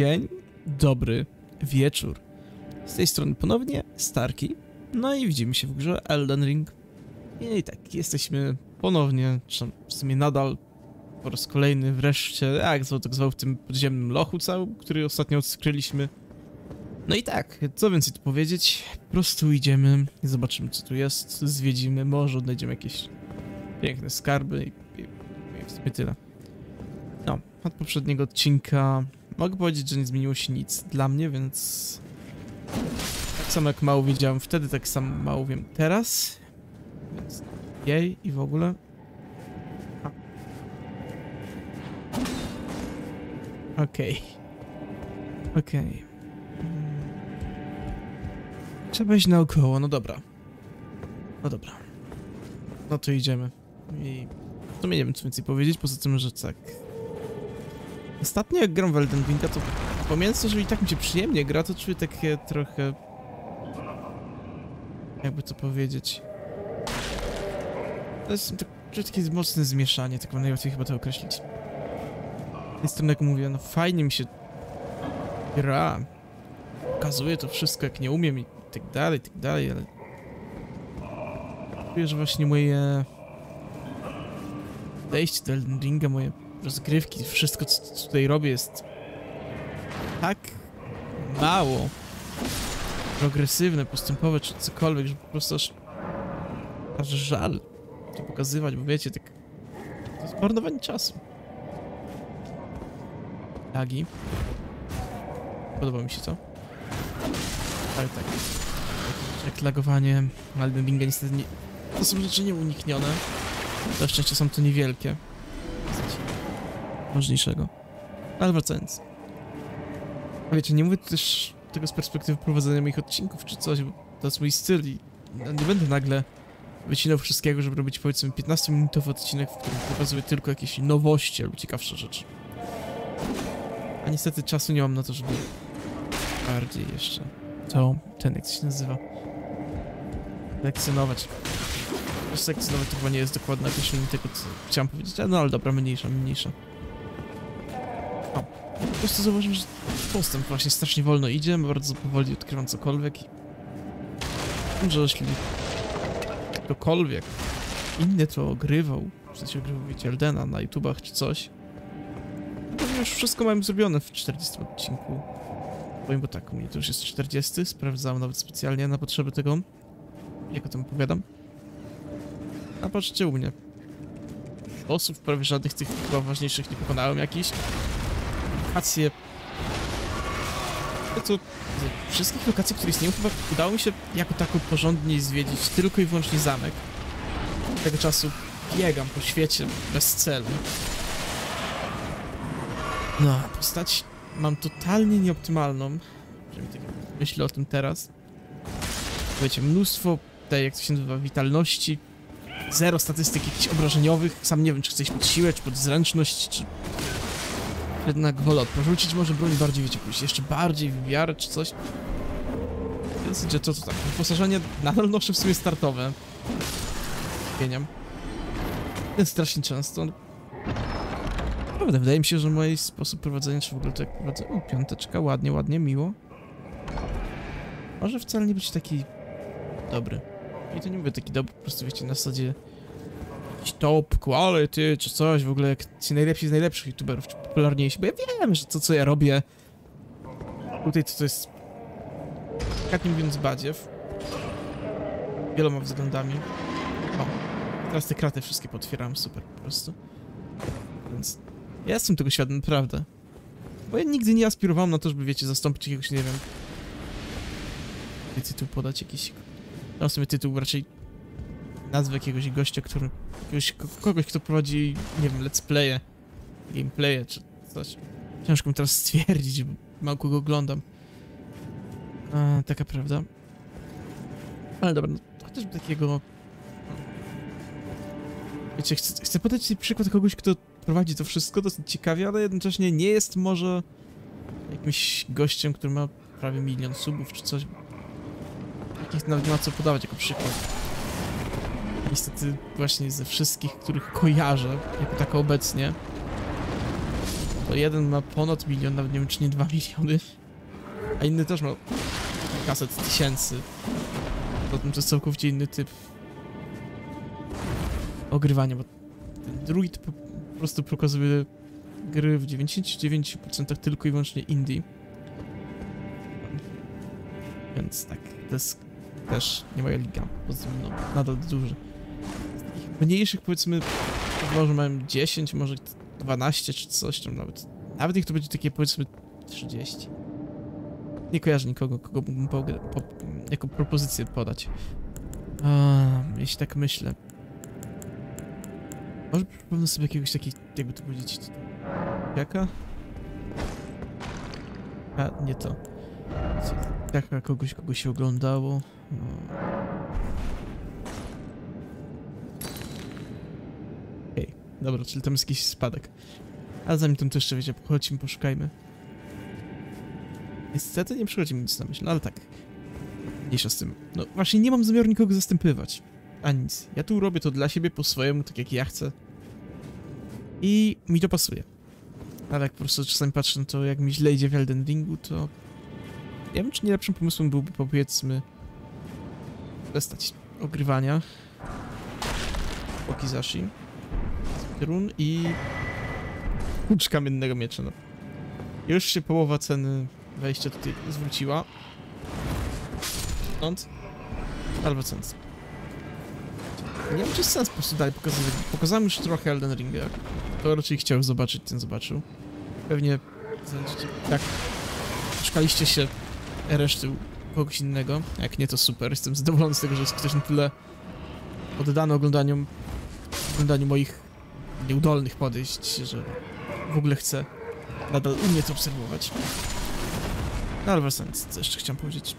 Dzień dobry wieczór. Z tej strony ponownie Starki. No i widzimy się w grze Elden Ring. I tak, jesteśmy ponownie, czy w sumie nadal po raz kolejny wreszcie, jak zwał tak zwał, w tym podziemnym lochu całym, który ostatnio odkryliśmy. No i tak, co więcej tu powiedzieć, po prostu idziemy, zobaczymy co tu jest, zwiedzimy, może odnajdziemy jakieś piękne skarby i, i, i w sumie tyle. No, od poprzedniego odcinka mogę powiedzieć, że nie zmieniło się nic dla mnie, więc tak samo jak mało wiedziałem wtedy, tak samo mało wiem teraz. Więc jej i w ogóle. Okej. Okej. Mm. Trzeba iść naokoło, no dobra. No dobra. No to idziemy. I w sumie nie wiem co więcej powiedzieć, poza tym, że tak. Ostatnio jak gram w Elden Ringa, to pomijając to, że i tak mi się przyjemnie gra, to czuję takie trochę... Jakby to powiedzieć... To jest tak, czuję takie mocne zmieszanie, tak najłatwiej chyba to określić. Z strony jak mówię, no fajnie mi się gra. Pokazuje to wszystko jak nie umiem i tak dalej, i tak dalej, ale... Czuję, że właśnie moje... Wejście do Elden Ringa, moje rozgrywki, wszystko co tutaj robię jest tak mało progresywne, postępowe czy cokolwiek, że po prostu aż, aż żal to pokazywać, bo wiecie, tak to jest marnowanie czasu. Lagi. Podoba mi się to. Ale tak. Jak lagowanie Elden Ringa niestety nie... To są rzeczy nieuniknione. Na szczęście są to niewielkie. Ważniejszego. Ale wracając. Wiecie, nie mówię też tego z perspektywy prowadzenia moich odcinków czy coś, bo to jest mój styl i no, nie będę nagle wycinał wszystkiego, żeby robić powiedzmy 15-minutowy odcinek, w którym pokazuję tylko jakieś nowości albo ciekawsze rzeczy. A niestety czasu nie mam na to, żeby bardziej jeszcze to, ten jak się nazywa, lekcjonować. Sekcjonować to chyba nie jest dokładne określenie tego, co chciałem powiedzieć, no ale dobra, mniejsza, mniejsza. Po prostu zauważyłem, że postęp właśnie strasznie wolno idzie, bardzo powoli odkrywam cokolwiek. Że jeśli ktokolwiek inny to ogrywał, w sensie ogrywał, wiecie, Eldena na YouTubach czy coś, to już wszystko mam zrobione w 40 odcinku. Powiem, bo tak, u mnie to już jest 40, sprawdzałem nawet specjalnie na potrzeby tego, jak o tym opowiadam. A patrzcie u mnie. Osób prawie żadnych tych chyba ważniejszych nie pokonałem jakiś. Lokacje... To co, z wszystkich lokacji, które istnieją, chyba udało mi się jako tako porządnie zwiedzić tylko i wyłącznie zamek. Tego czasu biegam po świecie bez celu. No, postać mam totalnie nieoptymalną. Tak myślę o tym teraz. Wiecie, mnóstwo tej, jak to się nazywa, witalności. Zero statystyk jakichś obrażeniowych. Sam nie wiem, czy chcę iść pod siłę, czy pod zręczność, czy... Jednak wolę porzucić może broń bardziej, wiecie, jeszcze bardziej w czy coś. Więc gdzie to, to tak, wyposażenie nadal noszę w sumie startowe. Pieniam. Jest strasznie często. Naprawdę, wydaje mi się, że mój sposób prowadzenia, czy w ogóle to jak prowadzę... O, piąteczka, ładnie, ładnie, miło. Może wcale nie być taki dobry. I to nie mówię taki dobry, po prostu wiecie, na zasadzie jakiś top quality, czy coś, w ogóle jak ci najlepsi z najlepszych youtuberów, czy popularniejsi, bo ja wiem, że to, co ja robię, tutaj to, to jest, delikatnie mówiąc, badziew. Wieloma względami. O, teraz te kraty wszystkie potwieram, super po prostu. Więc ja jestem tego świadom, naprawdę. Bo ja nigdy nie aspirowałem na to, żeby, wiecie, zastąpić jakiegoś, nie wiem, tytuł podać jakiś no w sumie tytuł raczej nazwę jakiegoś gościa, który... Jakiegoś, kogoś, kto prowadzi, nie wiem, let's playe, gameplaye czy coś. Ciężko mi teraz stwierdzić, bo mało kogo oglądam. A, taka prawda. Ale dobra, no, chociażby takiego... Wiecie, chcę, chcę podać ci przykład kogoś, kto prowadzi to wszystko dosyć ciekawie, ale jednocześnie nie jest może jakimś gościem, który ma prawie milion subów czy coś. Takich nawet nie ma co podawać jako przykład. Niestety właśnie ze wszystkich, których kojarzę, jako tako obecnie, To jeden ma ponad milion, nawet nie wiem czy nie dwa miliony. A inny też ma kaset tysięcy. To, to jest całkowicie inny typ ogrywania, bo ten drugi typ po prostu pokazuje gry w 99% tylko i wyłącznie indie. Więc tak, to jest też nie moja liga. Poza no, nadal duży. Mniejszych powiedzmy, może mają 10, może 12 czy coś tam nawet. Nawet ich to będzie takie powiedzmy 30. Nie kojarzę nikogo, kogo mógłbym po, po, jako propozycję podać. A, jeśli tak myślę. Może przypomnę sobie jakiegoś takiego, jakby to powiedzieć, jaka? A, nie to. Jaka kogoś, kogo się oglądało. No. Dobra, czyli tam jest jakiś spadek. Ale zanim tym to jeszcze wiecie, chodźmy, poszukajmy. Niestety nie przychodzi mi nic na myśl, no ale tak. Mniejsza z tym. No właśnie nie mam zamiaru nikogo zastępywać. A nic. Ja tu robię to dla siebie po swojemu, tak jak ja chcę. I mi to pasuje. Ale jak po prostu czasami patrzę na to, jak mi źle idzie w Elden Ringu, to... Ja wiem, czy nie lepszym pomysłem byłby, powiedzmy... Przestać ogrywania. Okizashi. Run i... Klucz kamiennego miecza, no. Już się połowa ceny wejścia tutaj zwróciła. Stąd. Albo sens. Nie wiem, czy sens po prostu dalej pokazywać. Pokazałem już trochę Elden Ringa. To raczej chciał zobaczyć, ten zobaczył. Pewnie tak szukaliście się reszty kogoś innego. Jak nie, to super. Jestem zadowolony z tego, że jest ktoś na tyle oddany oglądaniu, oglądaniu moich nieudolnych podejść, że w ogóle chce nadal u mnie to obserwować. No ale sens, co jeszcze chciałem powiedzieć.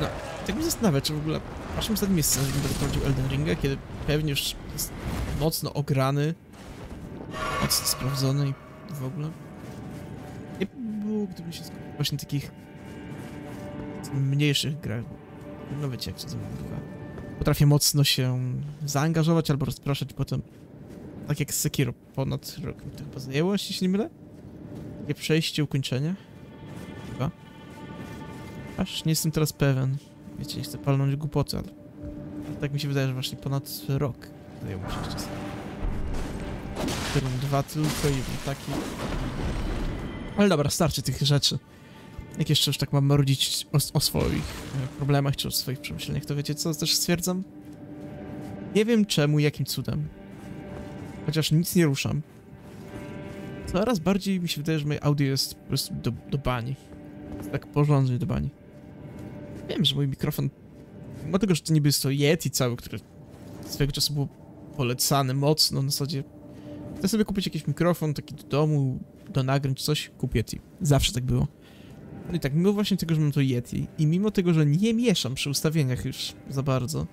No, tak mi zastanawia, czy w ogóle waszym ostatnim jest sens, żebym prowadził Elden Ringa, kiedy pewnie już jest mocno ograny, mocno sprawdzony i w ogóle. Nie było, gdyby się skupił właśnie takich mniejszych grach. No wiecie, jak się to nazywa. Potrafię mocno się zaangażować albo rozpraszać potem. Tak jak Sekiro ponad rok mi to chyba zajęło, jeśli się nie mylę. Takie przejście, ukończenie. Chyba. Aż nie jestem teraz pewien. Wiecie, nie chcę palnąć głupoty, ale... Tak mi się wydaje, że właśnie ponad rok zajęło mi przejście sobie. Którym dwa tylko i taki... Ale dobra, starczy tych rzeczy. Jak jeszcze już tak mam marudzić o, o swoich e, problemach, czy o swoich przemyśleniach, to wiecie co też stwierdzam? Nie wiem czemu, jakim cudem. Chociaż nic nie ruszam. Coraz bardziej mi się wydaje, że moje audio jest po prostu do, do bani. Jest tak porządnie do bani. Wiem, że mój mikrofon, mimo tego, że to niby jest to Yeti cały, który swego czasu był polecany mocno, na zasadzie chcę sobie kupić jakiś mikrofon taki do domu, do nagrań czy coś, kupię Yeti. Zawsze tak było. No i tak, mimo właśnie tego, że mam to Yeti i mimo tego, że nie mieszam przy ustawieniach już za bardzo,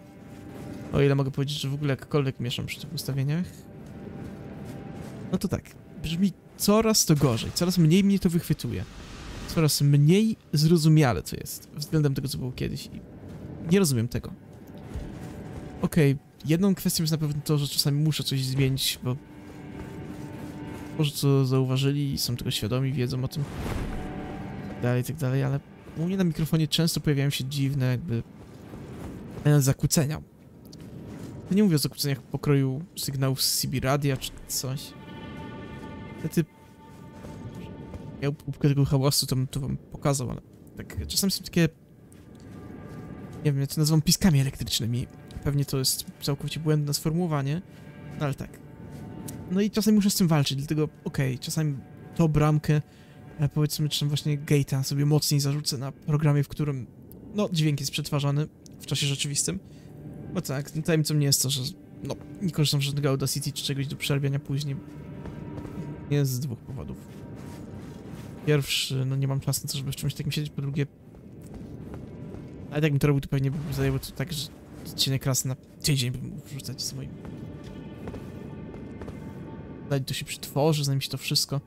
o ile mogę powiedzieć, że w ogóle jakkolwiek mieszam przy tych ustawieniach, no to tak, brzmi coraz to gorzej, coraz mniej mnie to wychwytuje. Coraz mniej zrozumiale to jest względem tego, co było kiedyś i nie rozumiem tego. Okej, okay, jedną kwestią jest na pewno to, że czasami muszę coś zmienić, bo może co zauważyli i są tego świadomi, wiedzą o tym tak dalej, tak dalej, ale u mnie na mikrofonie często pojawiają się dziwne jakby e, zakłócenia. nie mówię o zakłóceniach pokroju sygnałów z CB radia czy coś. Niestety miał próbkę tego hałasu, to to wam pokazał, ale tak czasem są takie nie wiem, ja to nazywam piskami elektrycznymi. Pewnie to jest całkowicie błędne sformułowanie, no ale tak. No i czasami muszę z tym walczyć, dlatego okej, okay, czasami to bramkę, e, powiedzmy, czy właśnie gate'a sobie mocniej zarzucę na programie, w którym, no, dźwięk jest przetwarzany w czasie rzeczywistym. Bo tak, tajemnicą nie jest to, że, no, nie korzystam z żadnego Audacity czy czegoś do przerabiania później. Nie z dwóch powodów. Pierwszy, no nie mam czasu na to, żeby w czymś takim siedzieć, po drugie... Ale jak bym to robił, to pewnie zajęło to tak, że odcinek raz na tydzień bym wrzucać swoim. Zanim to się przetworzy, zanim się to wszystko...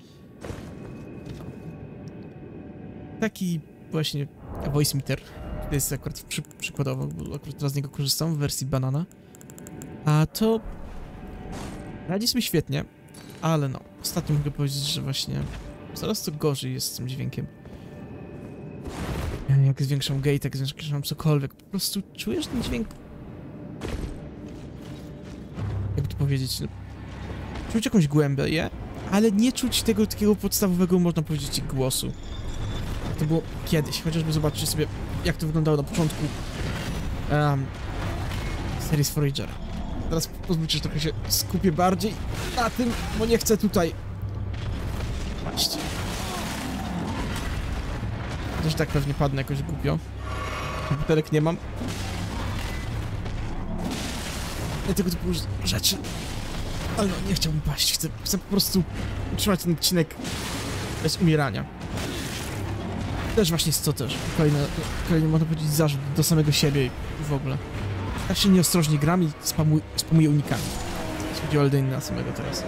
Taki właśnie voice meter. To jest akurat przy, przykładowo, bo akurat teraz z niego korzystam w wersji banana. A to radzi sobie świetnie, ale no, ostatnio mogę powiedzieć, że właśnie coraz to gorzej jest z tym dźwiękiem. Jak zwiększam gate, jak zwiększam cokolwiek, po prostu czujesz ten dźwięk. Jakby to powiedzieć, czuć jakąś głębię, ale nie czuć tego takiego podstawowego, można powiedzieć, głosu. To było kiedyś, chociażby zobaczcie sobie, jak to wyglądało na początku um, Series Forager. Teraz pozwólcie, że trochę się skupię bardziej na tym, bo nie chcę tutaj paść. Też tak pewnie padnę jakoś głupio. Butelek nie mam. Nie tego typu rzeczy. Ale no, nie chciałbym paść. Chcę, chcę po prostu utrzymać ten odcinek bez umierania. Też właśnie jest to też. Kolejny, kolejny można powiedzieć zarzut do samego siebie i w ogóle. Tak się nieostrożnie gram i spamuję, spamuję unikami. Jeśli chodzi o Elden na samego teraz.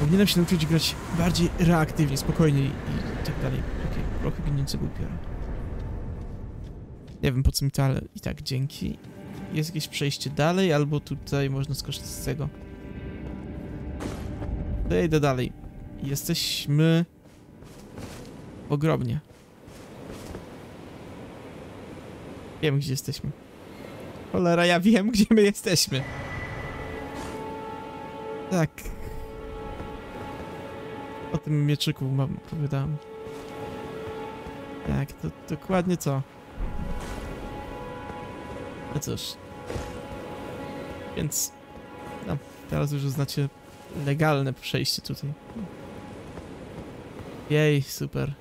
Powinienem się nauczyć grać bardziej reaktywnie, spokojniej i tak dalej. Okej, okay, trochę giniącego upiora. Nie wiem po co mi to, ale i tak dzięki. Jest jakieś przejście dalej, albo tutaj można skorzystać z tego. Idę dalej. Jesteśmy... Ogromnie. Wiem, gdzie jesteśmy. Cholera, ja wiem, gdzie my jesteśmy. Tak. O tym mieczyku mam, opowiadałem. Tak, to dokładnie co. No cóż. Więc... No, teraz już znacie legalne przejście tutaj. Jej, super.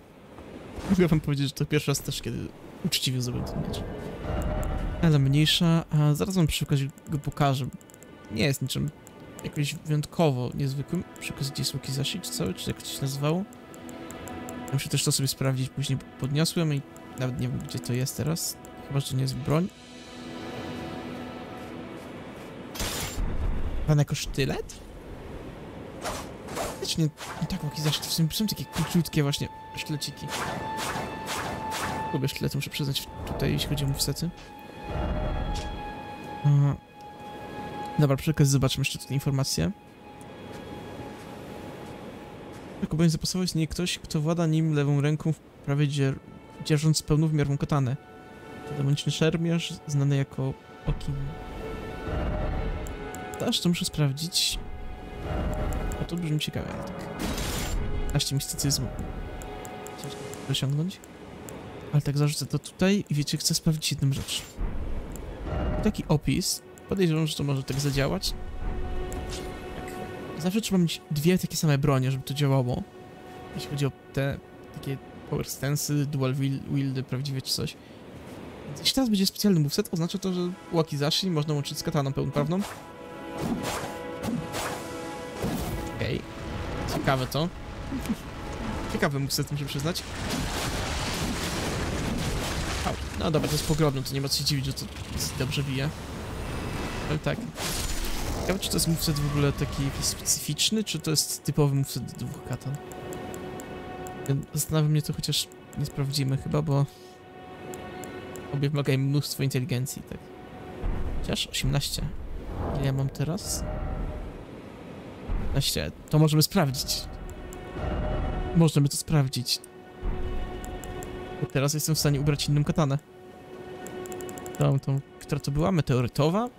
Mogę wam powiedzieć, że to pierwszy raz też, kiedy uczciwie zrobiłem ten miecz. Ale mniejsza, a zaraz wam przy okazji go pokażę. Nie jest niczym jakoś wyjątkowo niezwykłym. Przy okazji jest Wakizashi czy cały, czy jak to się nazywało. Muszę też to sobie sprawdzić, później podniosłem i nawet nie wiem gdzie to jest teraz. Chyba, że to nie jest broń. Pan jako sztylet? Też nie, nie tak Wakizashi, to są, są takie króciutkie właśnie sztyleciki. Lubię sztylety, muszę przyznać tutaj, jeśli chodzi o mówsety. Dobra, przy okazji zobaczmy jeszcze tutaj informację. Tak, obojętnie zapasowy istnieje ktoś, kto włada nim lewą ręką, prawie dzier dzierżąc pełną wymiarową katanę. To demoniczny szermierz, znany jako Okin. Też to muszę sprawdzić. O, to brzmi ciekawe, ale tak. 15 mistycyzmu. Ciężko osiągnąć. Ale tak zarzucę to tutaj i wiecie, chcę sprawdzić jedną rzecz. Taki opis. Podejrzewam, że to może tak zadziałać. Zawsze trzeba mieć dwie takie same bronie, żeby to działało. Jeśli chodzi o te takie power stance'y, dual wieldy prawdziwie czy coś. Jeśli teraz będzie specjalny moveset, oznacza to, że Wakizashi można łączyć z kataną pełnoprawną. Okej. Okay. Ciekawe to. Ciekawy moveset, muszę przyznać. No dobra, to jest pogrobny, to nie ma co się dziwić, że to dobrze bije. Ale tak. Ciekawe, czy to jest moveset w ogóle taki specyficzny, czy to jest typowy moveset do dwóch katan? Zastanawia mnie to, chociaż nie sprawdzimy chyba, bo obie wymagają mnóstwo inteligencji, tak. Chociaż 18. Ile ja mam teraz? 15. To możemy sprawdzić. Możemy to sprawdzić. Bo teraz jestem w stanie ubrać inną katanę. Tą, tą, która to była? Meteorytowa?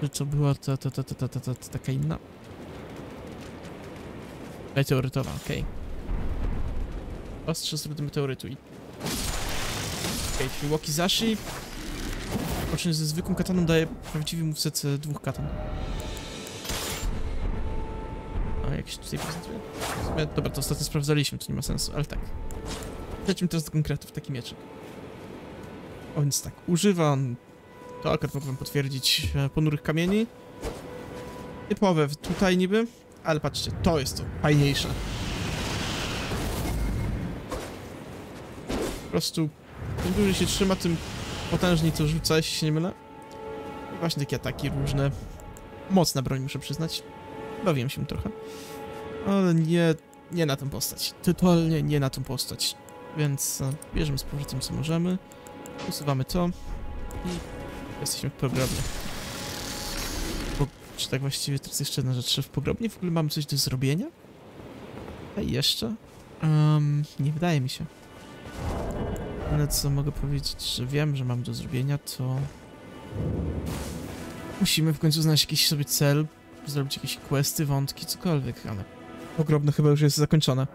Czy to była ta, ta, ta, ta, ta, ta, ta, ta taka inna? Meteorytowa, okej. Okay. Ostrze sobie do meteorytu i... Okej, okay, czyli Wakizashi... Łącznie ze zwykłą kataną daje prawdziwy moveset dwóch katan. A jak się tutaj prezentuje? Dobra, to ostatnio sprawdzaliśmy, to nie ma sensu, ale tak. Przejdźmy teraz do konkretów, taki mieczyk. O, więc tak, używa on, to akurat mogę potwierdzić, e, ponurych kamieni. Typowe tutaj niby, ale patrzcie, to jest to fajniejsze. Po prostu, im dłużej się trzyma, tym potężniej to rzuca, jeśli się nie mylę. I właśnie takie ataki różne. Mocna broń, muszę przyznać. Bawiłem się trochę. Ale nie, nie na tą postać. Totalnie nie na tą postać. Więc e, bierzemy z powrotem co możemy. Usuwamy to. I jesteśmy w pogrobnie. Bo, czy tak właściwie teraz jeszcze jedna rzecz. W pogrobnie w ogóle mamy coś do zrobienia? Hej, jeszcze? Um, nie wydaje mi się. Ale co mogę powiedzieć, że wiem, że mam do zrobienia, to... Musimy w końcu znaleźć jakiś sobie cel, zrobić jakieś questy, wątki, cokolwiek, ale... Ogromne chyba już jest zakończone.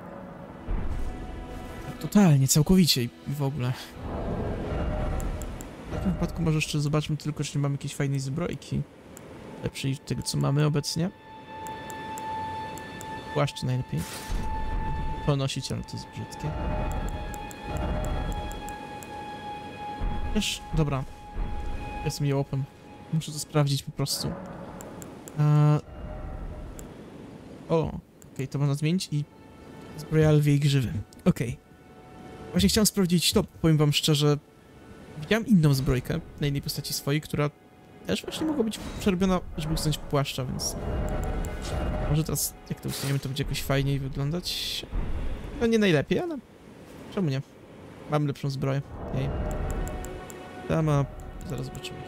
Totalnie, całkowicie i w ogóle. W takim wypadku może jeszcze zobaczmy tylko, czy nie mamy jakiejś fajnej zbrojki. Lepszej od tego, co mamy obecnie. Płaszcz najlepiej. Ponosić, ale to jest brzydkie. Wiesz, dobra. Jestem jełopem. Muszę to sprawdzić po prostu. Eee... O, okej, to można zmienić i zbroja lwiej grzywy. Okej. Właśnie chciałem sprawdzić to, powiem wam szczerze. Widziałem inną zbrojkę na innej postaci swojej, która też właśnie mogła być przerobiona, żeby usunąć płaszcza, więc... Może teraz, jak to usuniemy, to będzie jakoś fajniej wyglądać. No nie najlepiej, ale... Czemu nie? Mam lepszą zbroję. Jej. Ta ma... Zaraz zobaczymy.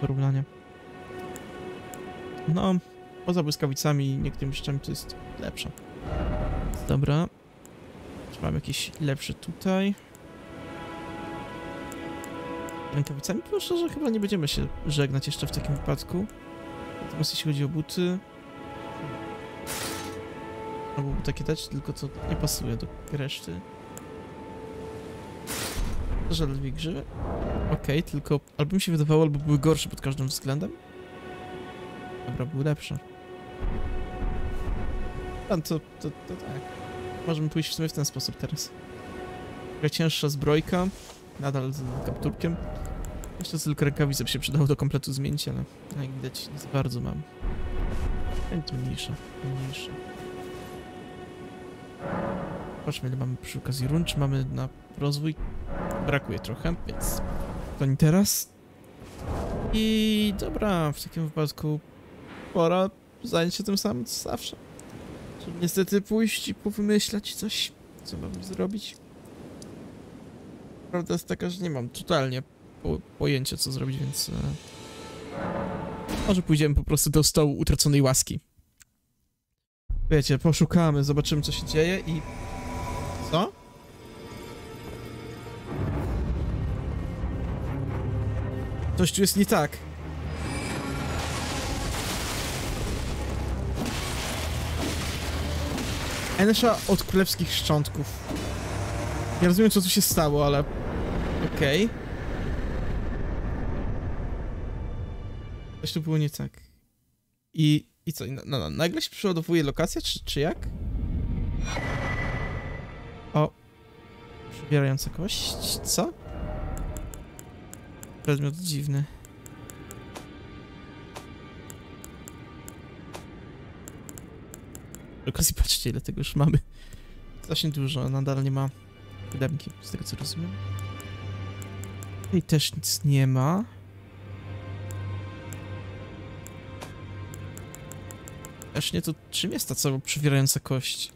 Porównanie. No, poza błyskawicami i niektórymi rzeczami to jest lepsze. Dobra. Czy mam jakiś lepszy tutaj? Rękawicami proszę, że chyba nie będziemy się żegnać jeszcze w takim wypadku. Natomiast jeśli chodzi o buty... Mogłoby takie dać, tylko to nie pasuje do reszty. Żelwi grzywy. Okej, tylko albo mi się wydawało, albo były gorsze pod każdym względem. Dobra, były lepsze. A, to, to, to tak. Możemy pójść w sumie w ten sposób teraz. Taka cięższa zbrojka. Nadal z kapturkiem. Jeszcze tylko rękawice by się przydało do kompletu zmienić, ale jak widać nie za bardzo mam. Będzie mniejsza, mniejsza. Patrzmy ile mamy przy okazji run, czy mamy na rozwój. Brakuje trochę, więc to nie teraz. I dobra, w takim wypadku pora zająć się tym samym co zawsze. Żeby niestety pójść i powymyślać coś, co mam zrobić. Prawda jest taka, że nie mam totalnie po pojęcia co zrobić, więc... E... Może pójdziemy po prostu do stołu utraconej łaski. Wiecie, poszukamy, zobaczymy co się dzieje i... Co? Coś tu jest nie tak. Enesza od królewskich szczątków. Nie rozumiem, co tu się stało, ale... Okej. Okay. Coś tu było nie tak. I... I co? No, no, nagle się przeładowuje lokacja, czy, czy jak? O. Przybierająca kość? Co? Przedmiot dziwny. okazji patrzcie ile tego już mamy. Strasznie dużo, nadal nie ma wydemki, z tego co rozumiem. Tutaj też nic nie ma. Aż nie to czym jest ta cała przywierająca kość?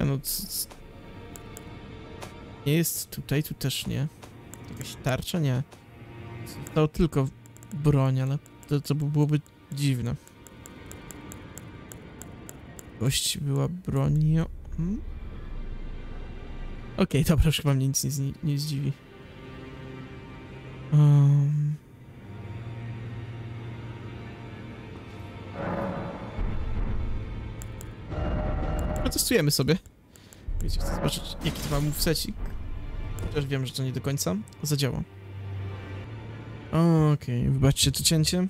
No, nie jest tutaj, tu też nie. Jakaś tarcza? Nie. To tylko broń, ale to, to byłoby dziwne. Kość była bronią... Hmm? Okej, okay, dobra, już chyba mnie nic nie, nie zdziwi. Um... Protestujemy sobie. Wiecie, chcę zobaczyć, jaki to ma movesecik. Chociaż wiem, że to nie do końca zadziała. Okej, okay, wybaczcie to cięcie.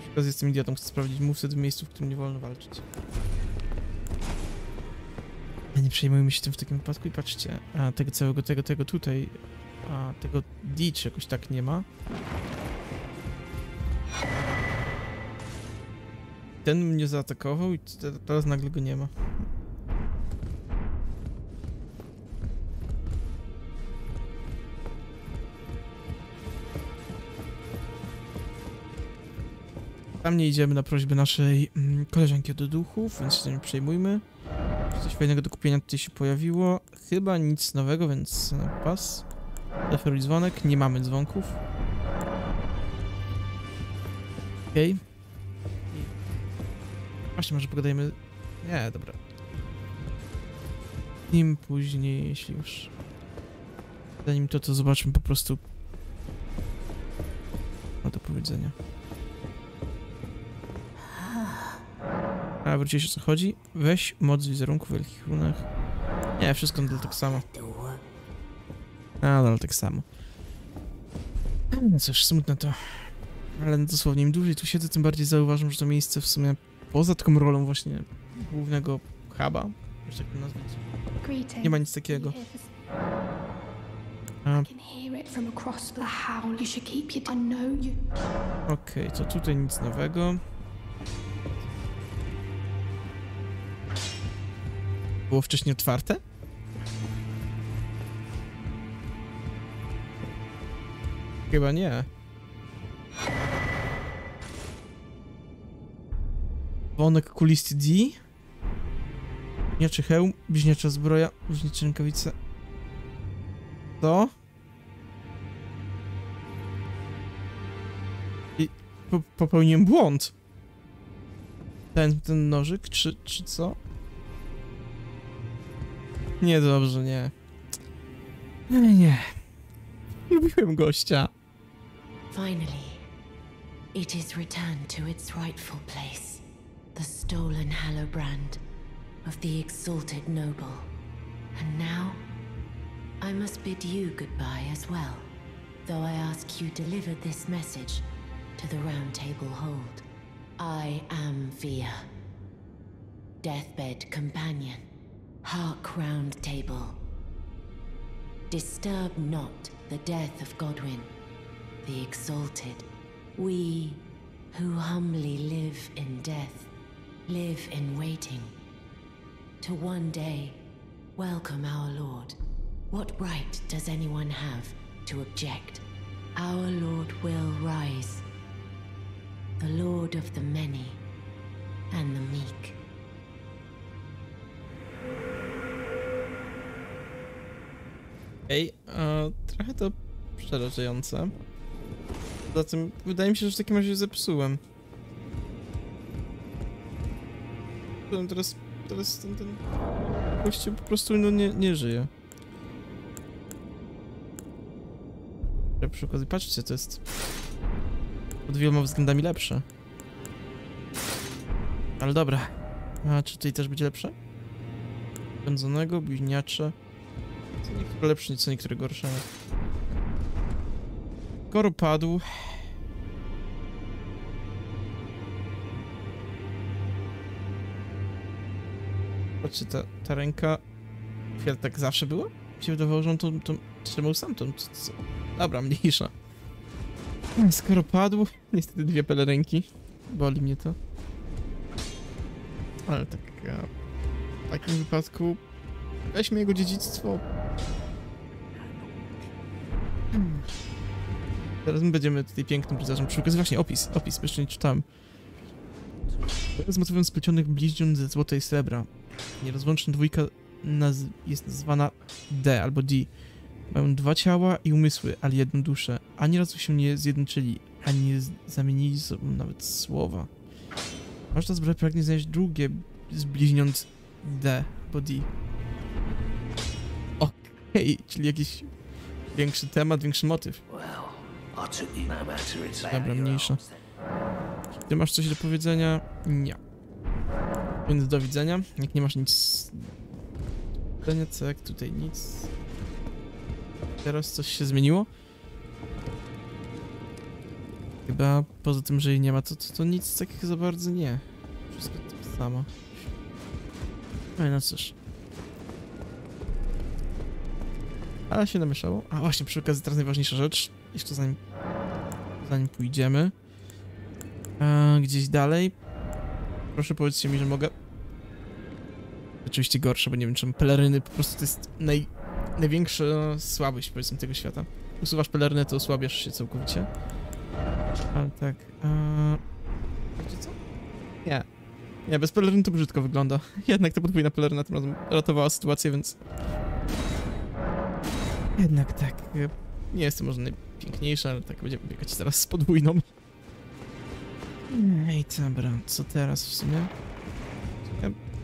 Przy okazji jestem idiotą, chcę sprawdzić moveset w miejscu, w którym nie wolno walczyć. Nie przejmujmy się tym w takim wypadku i patrzcie, a tego całego, tego, tego tutaj, a tego D jakoś tak nie ma. Ten mnie zaatakował i teraz nagle go nie ma. Tam nie idziemy na prośbę naszej mm, koleżanki od duchów, więc się nie przejmujmy. Coś fajnego do kupienia tutaj się pojawiło. Chyba nic nowego, więc e, pas. Referuj dzwonek. Nie mamy dzwonków. Okej. Okay. Właśnie, może pogadajmy... Nie, dobra. Nim później, jeśli już... Zanim to, to zobaczmy po prostu... Ma do powiedzenia. A, wróciłeś o co chodzi? Weź moc wizerunku w wielkich runach. Nie, wszystko nadal tak samo. Nadal tak samo. No cóż, smutne to. Ale dosłownie, im dłużej tu siedzę, tym bardziej zauważam, że to miejsce w sumie poza taką rolą właśnie głównego huba, jeszcze tak to nazwać, nie ma nic takiego. A. Okej, to tutaj nic nowego. Było wcześniej otwarte? Chyba nie. Wonek kulisty D. Bliźniaczy hełm, bliźniacza zbroja, różnicze rękawice. To? I po, popełniłem błąd. Ten, ten nożyk, czy, czy co? Nie, dobrze, nie. Nie, nie, nie. Lubiłem gościa. Finally, it is returned to its rightful place. The stolen Hallowbrand of the exalted noble. And now, I must bid you goodbye as well, though I ask you deliver this message to the Round Table Hold. I am Via, deathbed companion, Hark Round Table. Disturb not the death of Godwin, the exalted. We who humbly live in death, live in waiting. To one day welcome our Lord. What right does anyone have to object? Our Lord will rise, the Lord of the many and the meek. Ej, a, trochę to przerażające. Poza tym, wydaje mi się, że w takim razie zepsułem. Teraz, teraz ten, ten... Gościu po prostu no, nie, nie żyje. Przy okazji, patrzcie, to jest pod wieloma względami lepsze. Ale dobra. A czy tutaj też będzie lepsze? Pędzonego, bliźniacze. Co niektóre lepsze, co niektóre gorsze. Koro padł. Patrzcie, ta, ta ręka... Chwilę tak zawsze była? Mi się wydawało, że on trzymał sam tą... Dobra, mniejsza. Skoro padł, niestety dwie pelerynki. Boli mnie to. Ale tak... e, W takim wypadku... Weźmy jego dziedzictwo. Teraz my będziemy tutaj pięknym. Przy okazji właśnie opis, opis, jeszcze nie czytałem. Z motywem splecionych bliźniąt ze złota i srebra. Nierozłączna dwójka naz jest nazywana D albo D. Mają dwa ciała i umysły, ale jedną duszę. Ani razu się nie zjednoczyli, ani nie zamienili sobą nawet słowa. Każda zbroja pragnie znaleźć drugie z bliźniąt D albo D. Okej, czyli jakiś większy temat, większy motyw. Dobra, mniejsza. Ty masz coś do powiedzenia? Nie. Więc do widzenia. Jak nie masz nic... powiedzenia, co jak tutaj nic... Teraz coś się zmieniło? Chyba poza tym, że jej nie ma, to, to, to nic takiego za bardzo nie. Wszystko to samo. No, no cóż. Ale się namieszało. A właśnie, przy okazji teraz najważniejsza rzecz. Jeszcze zanim, zanim pójdziemy. E, gdzieś dalej. Proszę powiedzcie mi, że mogę. Oczywiście gorsze, bo nie wiem czemu peleryny po prostu to jest naj, największa słabość powiedzmy tego świata. Usuwasz pelerynę, to osłabiasz się całkowicie. Ale tak. E, co? Nie. Nie, bez peleryny to brzydko wygląda. Jednak ta podwójna peleryna tym razem ratowała sytuację, więc... Jednak tak. e, Nie jestem może najpiękniejsza, ale tak będziemy biegać teraz z podwójną. Ej, dobra, co teraz w sumie?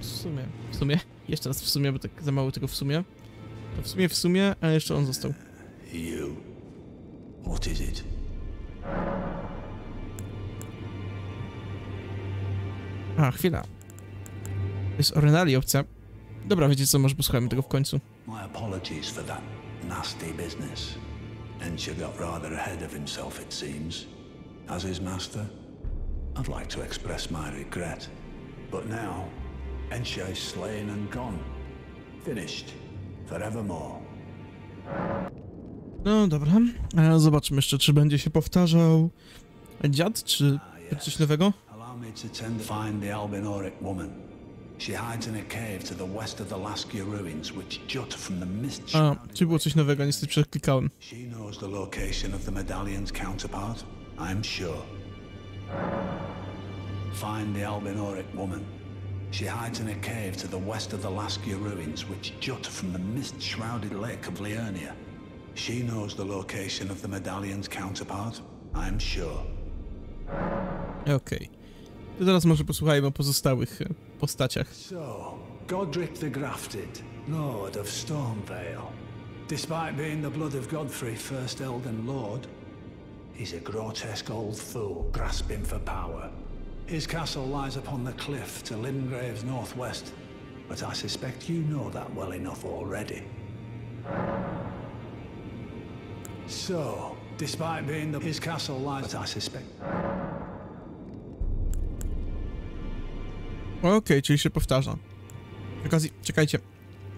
w sumie, w sumie, jeszcze raz w sumie, bo tak za mało tego w sumie. To w sumie, w sumie, a jeszcze on został. You. What is it? A, chwila. To jest Orenali opcja. Dobra, wiecie co, może posłuchajmy tego w końcu. My apologies for that nasty business. Got rather ahead of himself, it seems. As his master, I'd like to express my regret. But now, is slain and gone. Finished. Forevermore. No dobra, zobaczmy jeszcze, czy będzie się powtarzał dziad, czy coś nowego? Allow me to find the Albinoric woman. She hides in a cave to the west of the Laskia ruins, which jut from the mist A, czy było coś nowego, niestety przeklikałem. She knows the location of the medallion's counterpart, I'm sure. Find the Albinoric woman. She hides in a cave to the west of the Laskia ruins, which jut from the mist-shrouded lake of Liurnia. She knows the location of the medallion's counterpart, I'm sure. Okej. To teraz może posłuchajmy o pozostałych postaciach. So, Godric the Grafted, Lord of Stormvale. Despite being the blood of Godfrey, first Elden Lord, he's a grotesque old fool grasping for power. His castle lies upon the cliff to Limgrave's northwest, but I suspect you know that well enough already. So, despite being the his castle lies, I suspect Okej, czyli się powtarza. Okazji, czekajcie.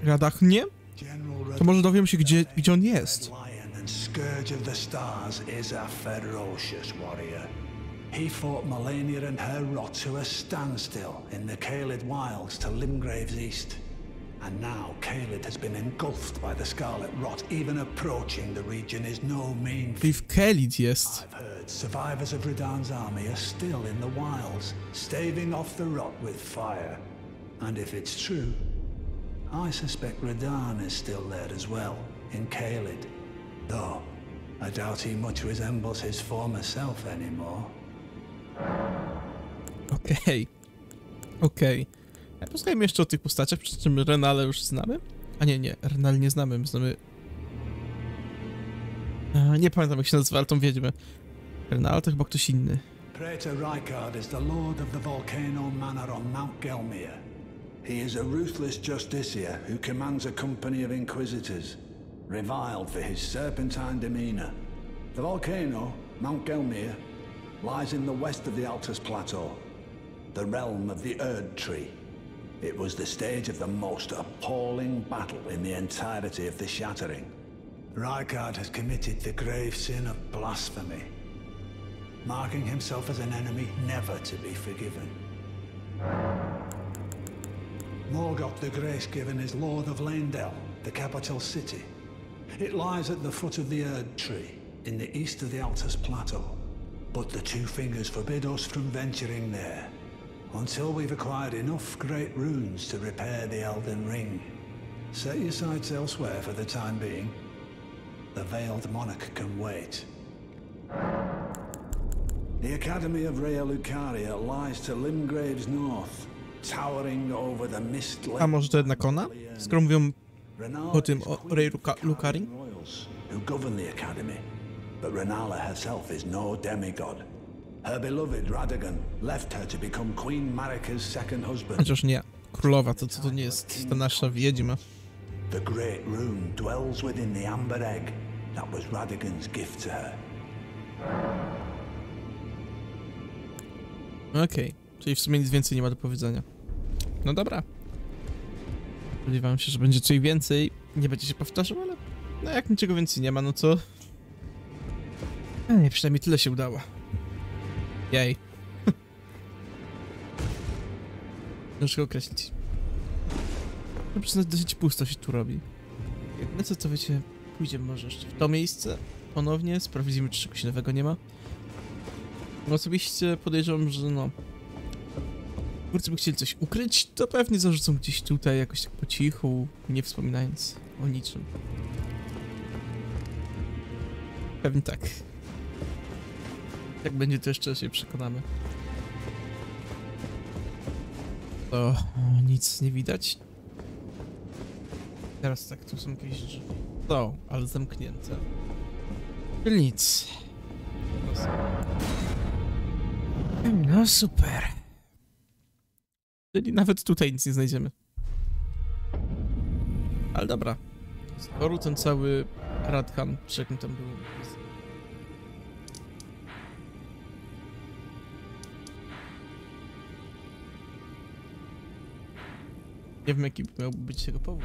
Radachnie? General To może dowiem się, gdzie, gdzie on jest. Scourge of the Stars is a ferocious warrior. He fought Melania and her rot to a standstill in the Caelid Wilds to Limgrave's east. And now Caelid has been engulfed by the Scarlet Rot. Even approaching the region is no mean feat. Jest. I've heard survivors of Radan's army are still in the wilds, staving off the rot with fire. And if it's true, I suspect Radan is still there as well, in Caelid. Though, I doubt he much resembles his former self anymore. Okej. Okej. Okay. Posłuchajmy jeszcze o tych postaciach, przy czym Renale już znamy. A nie, nie, Renale nie znamy, my znamy... A, nie pamiętam jak się nazywa, ale tą wiedźmę. Renale to chyba ktoś inny. Praetor Rykard is the lord of the Volcano Manor on Mount Gelmir. He is a ruthless justiciar who commands a company of inquisitors, reviled for his serpentine demeanor. The volcano, Mount Gelmir, lies in the west of the Altus Plateau, the realm of the Erd Tree. It was the stage of the most appalling battle in the entirety of the Shattering. Rykard has committed the grave sin of blasphemy, marking himself as an enemy never to be forgiven. Morgoth the Grace given is Lord of Landel, the capital city. It lies at the foot of the Erd Tree, in the east of the Altus Plateau. But the Two Fingers forbid us from venturing there, until we've acquired enough great runes to repair the Elden Ring. Set your sights elsewhere for the time being. The Veiled Monarch can wait. The Academy of Rea Lucaria lies to Limgrave's north, towering over the mist lake. A może to jednak ona? Skoro mówią o tym, o queen Rey Luca- the Lucari? Who govern the Academy. But Renala herself is no demigod. Her beloved Radagon left her to become Queen Marika's second husband. Chociaż nie. Królowa, to, to, to nie jest ta nasza wiedźma. The Great Rune dwells within the Amber Egg. That was Radagon's gift to her. Okej, czyli w sumie nic więcej nie ma do powiedzenia. No dobra. Spodziewałem się, że będzie coś więcej. Nie będzie się powtarzał, ale no jak niczego więcej nie ma, no co? Nie, przynajmniej tyle się udało. Jej. Ciężko określić. No przyznać, dosyć pusto się tu robi. Jak co, to wiecie, pójdziemy może jeszcze w to miejsce ponownie, sprawdzimy, czy czegoś nowego nie ma. No Osobiście podejrzewam, że no... Twórcy by chcieli coś ukryć, to pewnie zarzucą gdzieś tutaj, jakoś tak po cichu, nie wspominając o niczym. Pewnie tak. Jak będzie, to jeszcze się przekonamy. To nic nie widać. Teraz tak, tu są jakieś drzwi. Są, ale zamknięte. Nic. No super. Czyli nawet tutaj nic nie znajdziemy. Ale dobra. Skoro ten cały Radhan, czy jak on tam był. Nie wiem jaki miałby być tego powód.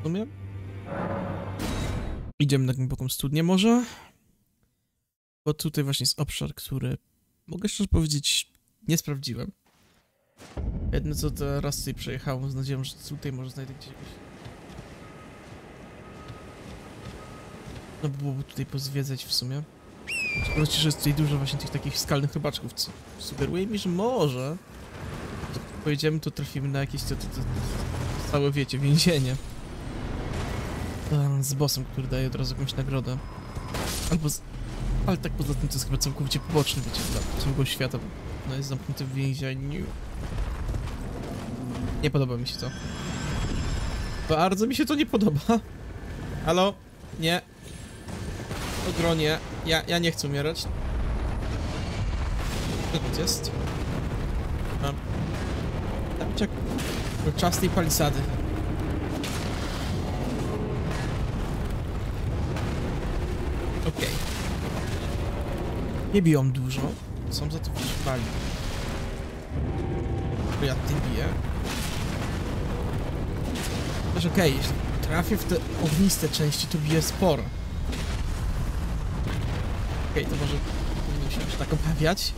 W sumie? Idziemy na głęboką studnię może? Bo tutaj właśnie jest obszar, który mogę szczerze powiedzieć nie sprawdziłem. Jedno co to raz tutaj przejechałem z nadzieją, że tutaj może znajdę gdzieś. No byłoby tutaj pozwiedzać w sumie. Szczególnie, że jest tutaj dużo właśnie tych takich skalnych rybaczków, co sugeruje mi, że może... Jak pojedziemy, to trafimy na jakieś to, to, to, całe, wiecie, więzienie. Z bossem, który daje od razu jakąś nagrodę. Albo z... Ale tak poza tym to jest chyba całkowicie poboczny, wiecie, dla całego świata. No jest zamknięty w więzieniu. Nie podoba mi się to. Bardzo mi się to nie podoba. Halo? Nie. O gronie. Ja, ja nie chcę umierać. Co jest? Mam. Tabliczek czas palisady. Okej. Nie biją dużo. Są za to wyżywali. To ja tym biję. Też okej, jeśli trafię w te ogniste części, to bije sporo. Okej, to może powinno się aż tak obawiać.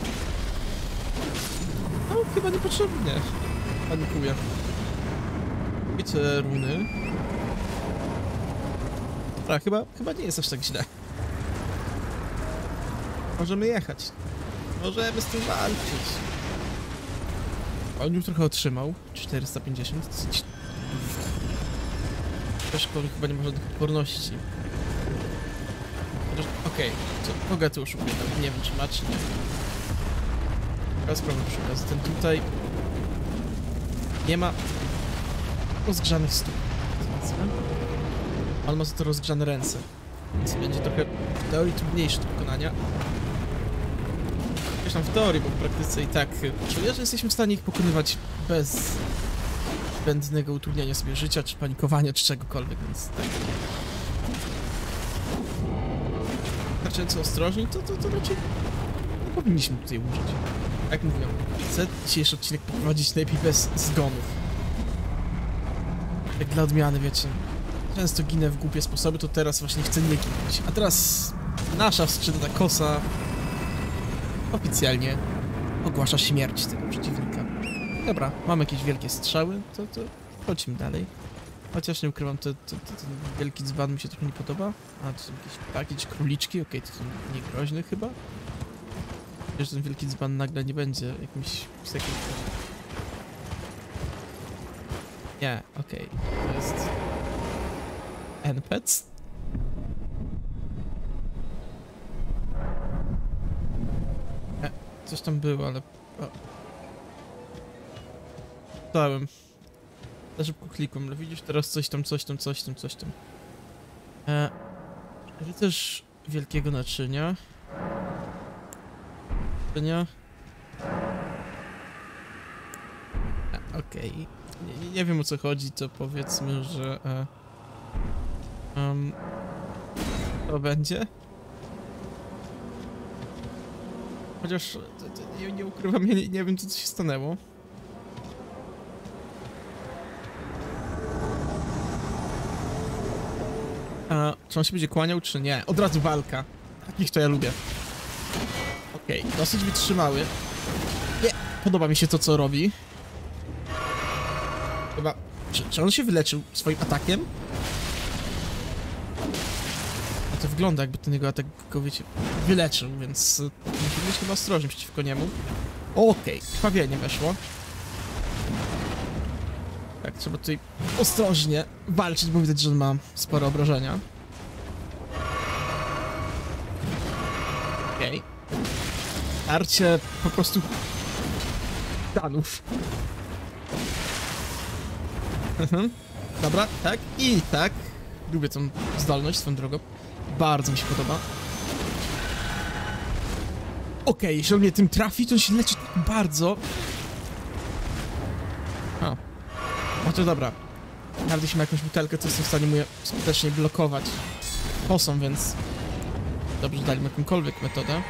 No, chyba niepotrzebnie. Panikuję. Widzę runy. Tak, chyba, chyba nie jest aż tak źle. Możemy jechać. Możemy z tym walczyć. On już trochę otrzymał. 450. Dosyć... Też chyba nie ma żadnych odporności. Okej, okay. kogo tu oszukuję? Nie wiem, czy ma, czy nie. Teraz przy okazji. Ten tutaj... Nie ma... rozgrzanych stóp. On ma za to rozgrzane ręce. Więc będzie trochę w teorii trudniejsze do wykonania. Zresztą w teorii, bo w praktyce i tak czuję, że jesteśmy w stanie ich pokonywać bez zbędnego utrudniania sobie życia, czy panikowania, czy czegokolwiek, więc tak. Wystarczająco ostrożni, to, to, to raczej nie powinniśmy tutaj użyć. Jak mówiłem, chcę dzisiejszy odcinek poprowadzić najlepiej bez zgonów. Jak dla odmiany, wiecie. Często ginę w głupie sposoby, to teraz właśnie chcę nie ginąć. A teraz nasza skrzydła kosa oficjalnie ogłasza śmierć tego przeciwnika. Dobra, mamy jakieś wielkie strzały, to, to chodźmy dalej. Chociaż nie ukrywam, to, to, to, ten wielki dzban mi się trochę nie podoba. A, to są jakieś ptaki króliczki, okej, okay, to są niegroźne chyba. Wiesz, ten wielki dzban nagle nie będzie jakimś sekretem. Nie, okej, okay. to jest... NPC? E, coś tam było, ale... O. Dałem. Za szybko klikłem, ale widzisz teraz coś tam, coś tam, coś tam, coś tam. E, rycerz wielkiego naczynia. Naczynia. E, Okej. Okay. Nie, nie wiem o co chodzi, to powiedzmy, że... E, um, to będzie. Chociaż nie, nie ukrywam, nie, nie wiem co się stanęło. A, czy on się będzie kłaniał, czy nie? Od razu walka. Takich to ja lubię. Okej, okay, dosyć wytrzymały. Nie, podoba mi się to, co robi. Chyba... Czy, czy on się wyleczył swoim atakiem? A to wygląda, jakby ten jego atak go, wiecie, wyleczył, więc... Musimy być chyba ostrożni przeciwko niemu. Okej, okay, krwawienie weszło. Tak, trzeba tutaj ostrożnie walczyć, bo widać, że on ma spore obrażenia. Starcie po prostu... Danów. Mhm. Dobra, tak i tak. Lubię tą zdolność swoją drogą. Bardzo mi się podoba. Okej, jeśli on mnie tym trafi, to on się leci tak bardzo. A. No to dobra. Nawet jeśli ma jakąś butelkę, to jestem w stanie mu je skutecznie blokować kosą, więc... Dobrze, dali jakąkolwiek metodę.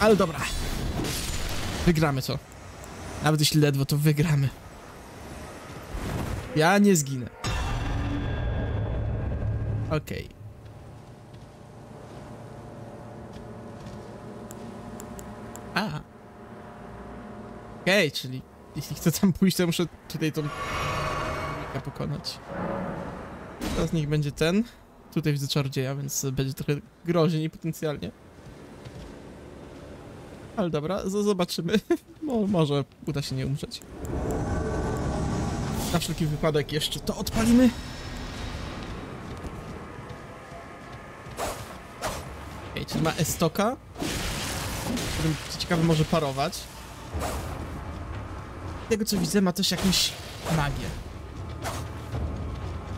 Ale dobra. Wygramy to. Nawet jeśli ledwo, to wygramy. Ja nie zginę. Okej. A. Okej, czyli jeśli chcę tam pójść, to muszę tutaj tą pokonać. Teraz niech będzie ten. Tutaj widzę czarodzieja, więc będzie trochę groźniej potencjalnie. Ale dobra, zobaczymy. Mo może uda się nie umrzeć. Na wszelki wypadek jeszcze to odpalimy. Okej, czyli ma estoka, którym ciekawe może parować. Z tego co widzę ma też jakąś magię.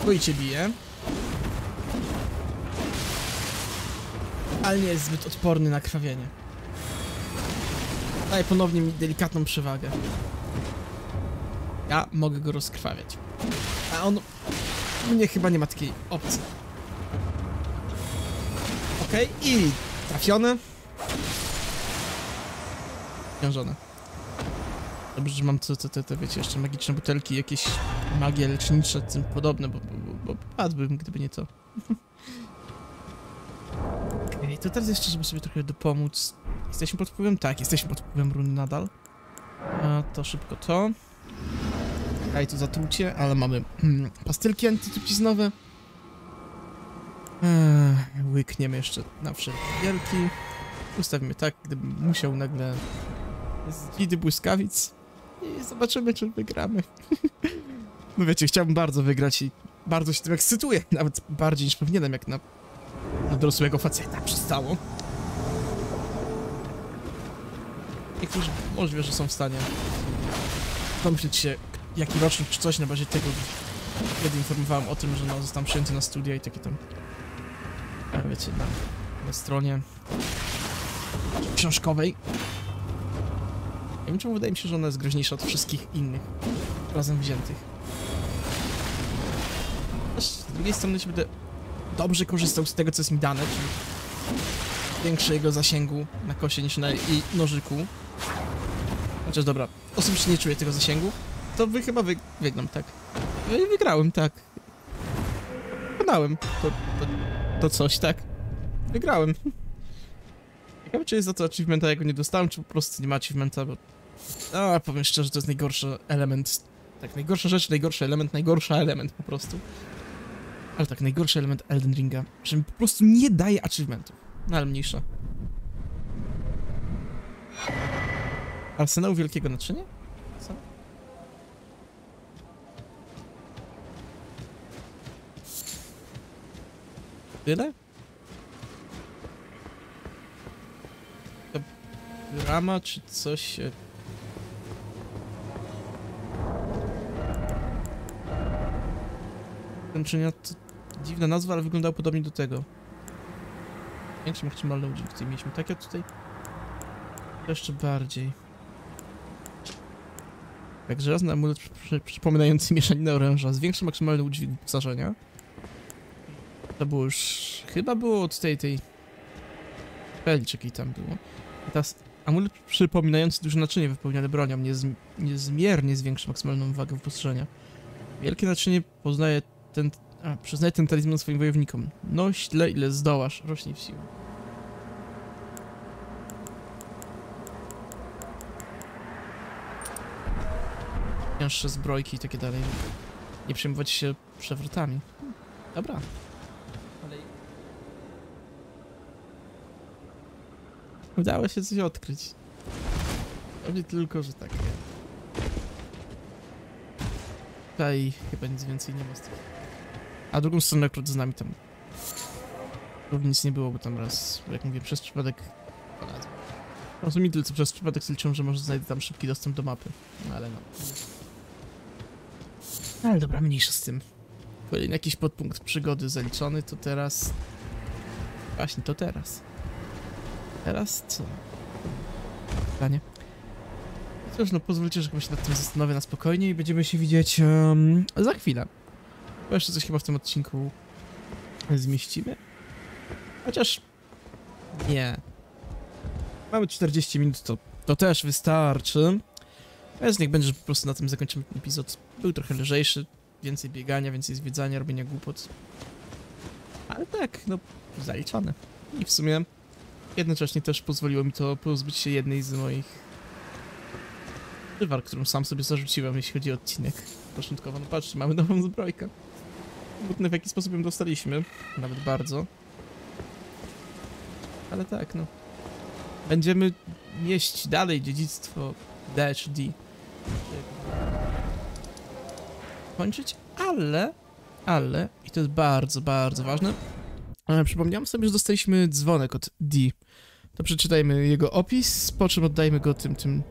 Bo i cię bije. Ale nie jest zbyt odporny na krwawienie. Daje ponownie mi delikatną przewagę. Ja mogę go rozkrwawiać. A on... Mnie chyba nie ma takiej opcji. Okej, i trafione. Wiążone. Dobrze, że mam te, te, te, te, wiecie, jeszcze magiczne butelki, jakieś magie lecznicze, tym podobne, bo, bo, bo padłbym, gdyby nie to. Okej, to teraz jeszcze, żeby sobie trochę dopomóc. Jesteśmy pod wpływem? Tak, jesteśmy pod wpływem runy nadal. A to szybko to. Daj tu zatrucie, ale mamy mm, pastylki antytruciznowe. Eee, łykniemy jeszcze na wszelki wielki. Ustawimy tak, gdybym musiał nagle z widy błyskawic. I zobaczymy, czy wygramy. no wiecie, chciałbym bardzo wygrać i bardzo się tym ekscytuję. Nawet bardziej niż powinienem, jak na, na dorosłego faceta przystało. Niektórzy możliwe, że są w stanie pomyśleć się, jaki rocznik czy coś na bazie tego, kiedy informowałem o tym, że no, zostałem przyjęty na studia i takie tam, wiecie, na, na stronie książkowej. Nie wiem czemu wydaje mi się, że ona jest groźniejsza od wszystkich innych razem wziętych. Z drugiej strony się będę dobrze korzystał z tego, co jest mi dane, czyli większego zasięgu na kosie niż na nożyku. Chociaż dobra, osobiście nie czuję tego zasięgu. To wy chyba wy wygnam, tak? No i wygrałem, tak. Wykonałem to, to, to coś, tak. Wygrałem. Ciekawe, czy jest za to achievementa, jak go nie dostałem, czy po prostu nie ma achievementa, bo... A, powiem szczerze, to jest najgorszy element. Tak, najgorsza rzecz, najgorszy element, najgorsza element po prostu. Ale tak, najgorszy element Elden Ringa, że mi po prostu nie daje achievementów. No ale mniejsza. Arsenał wielkiego naczynia? Co? Tyle? Ta brama czy coś się... Naczynia to dziwna nazwa, ale wyglądał podobnie do tego. Większy maksymalny udźwig tutaj mieliśmy. Tak jak tutaj... Jeszcze bardziej. Jak żelazny amulet przy, przy, przypominający mieszaninę oręża. Zwiększa maksymalny udźwig wyposażenia. To było już... Chyba było od tej, tej... Peli, czy jakiej tam było. I teraz amulet przypominający duże naczynie wypełnione bronią niez, niezmiernie zwiększa maksymalną wagę wyposażenia. Wielkie naczynie poznaje ten... A, przyznaje ten talizman swoim wojownikom. Noś tyle, ile zdołasz. Rośnie w siłę. Cięższe zbrojki i takie dalej. Nie przejmować się przewrotami. Dobra. Udało się coś odkryć. Pewnie tylko, że tak. Tutaj chyba nic więcej nie ma. A drugą stronę akurat z nami tam Tu nic nie było, bo tam raz, jak mówię, przez przypadek... Prostu mi tylko przez przypadek zliczyłem, że może znajdę tam szybki dostęp do mapy. No ale no. Ale dobra, mniejsza z tym. Kolejny jakiś podpunkt przygody zaliczony, to teraz... Właśnie, to teraz. Teraz co? Pytanie. Cóż, no pozwólcie, że się nad tym zastanowię na spokojnie i będziemy się widzieć em, za chwilę. Bo jeszcze coś chyba w tym odcinku zmieścimy. Chociaż... Nie. Mamy 40 minut, to, to też wystarczy. Więc niech będzie, po prostu na tym zakończymy ten epizod. Był trochę lżejszy, więcej biegania, więcej zwiedzania, robienia głupot. Ale tak, no, zaliczone. I w sumie jednocześnie też pozwoliło mi to pozbyć się jednej z moich przywar, którą sam sobie zarzuciłem, jeśli chodzi o odcinek początkowo. No patrzcie, mamy nową zbrojkę. Smutne w jaki sposób ją dostaliśmy. Nawet bardzo. Ale tak, no. Będziemy nieść dalej dziedzictwo D. Kończyć, ale, ale, i to jest bardzo, bardzo ważne, ale przypomniałem sobie, że dostaliśmy dzwonek od D. To przeczytajmy jego opis, po czym oddajmy go tym, tym,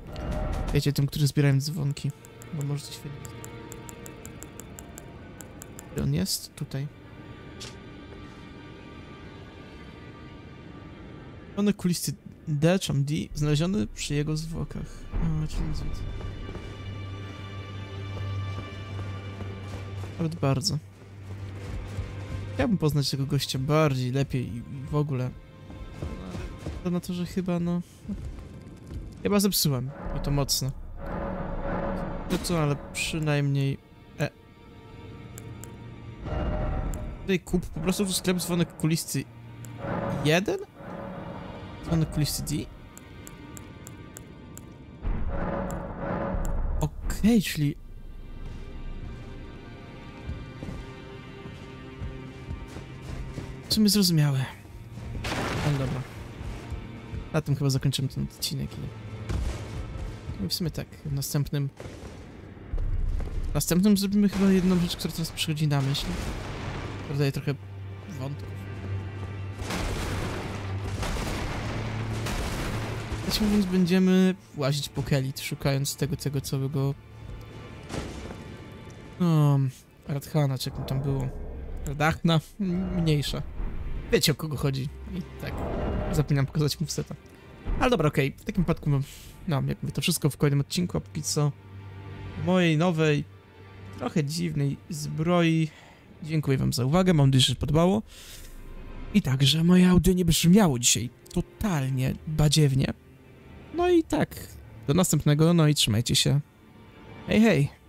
wiecie, tym, którzy zbierają dzwonki. Bo może coś wiedzieć. Gdzie on jest? Tutaj. Dzwonek kulisty D, czam D, znaleziony przy jego zwłokach. O, czyli. Nawet bardzo. Chciałbym poznać tego gościa bardziej, lepiej i w ogóle. To na to, że chyba no... Chyba zepsułem. I to mocno. No co, ale przynajmniej... E. Tutaj kup po prostu tu sklep dzwonek kulisty 1? D? Okej, czyli... W sumie zrozumiałe. Ale dobra. Na tym chyba zakończymy ten odcinek i... No w sumie tak, w następnym... W następnym zrobimy chyba jedną rzecz, która teraz przychodzi na myśl. Daje trochę wątków. Tak mówiąc, będziemy łazić po Kelit, szukając tego, tego całego... No... Radhana, czy jak tam było. Radachna? Mniejsza. Wiecie o kogo chodzi. I tak, zapominam pokazać mu seta. Ale dobra, okej, w takim wypadku mam, no, jak mówię, to wszystko w kolejnym odcinku, a póki co mojej nowej, trochę dziwnej zbroi. Dziękuję wam za uwagę, mam nadzieję, że się podobało. I także moje audio nie brzmiało dzisiaj totalnie badziewnie. No i tak, do następnego, no i trzymajcie się. Hej, hej!